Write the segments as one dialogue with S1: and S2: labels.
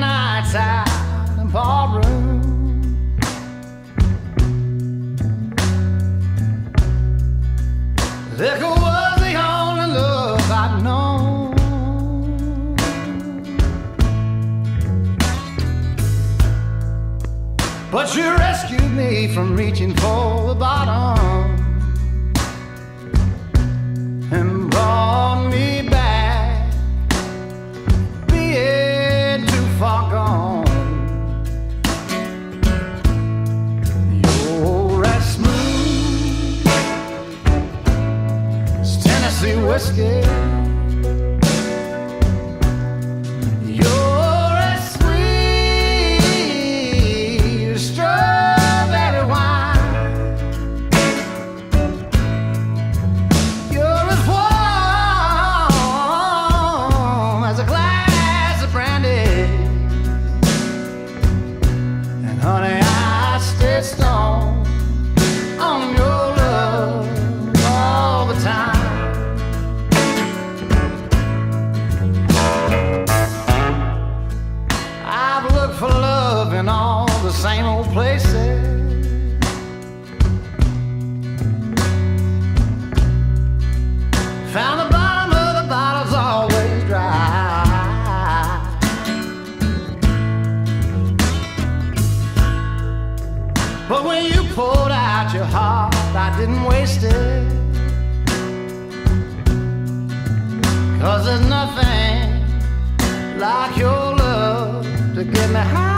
S1: nights out in ballroom. Liquor was the only love I'd known. But you rescued me from reaching for the bottom and Tennessee whiskey. In all the same old places. Found the bottom of the bottle's always dry. But when you poured out your heart, I didn't waste it. Cause there's nothing like your love to get me high.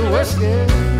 S1: Tennessee whiskey. You're